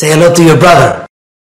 Say hello to your brother.